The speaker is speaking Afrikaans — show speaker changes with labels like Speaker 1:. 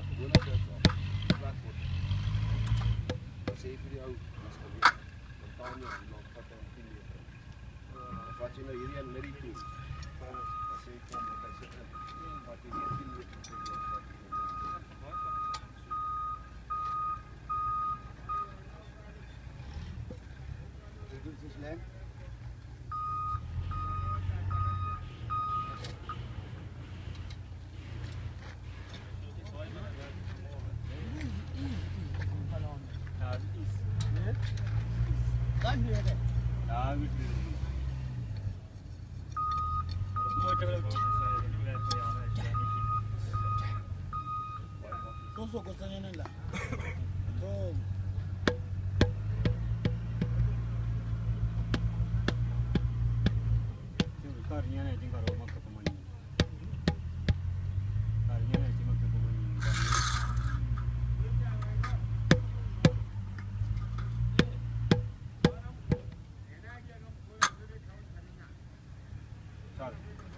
Speaker 1: maar
Speaker 2: gewone kerkraad. Plek word. Dan sê vir die ou, dis gewees. Dan taan jy en dan vat hy 10 meter. Dan vat jy nou hierdie een met die toe. Dan sê ek kom, dan sê ek, vat jy 10 meter te doen. This is land.
Speaker 1: Toso kosanyanela. Tom. Kar yana edin karo. Got it.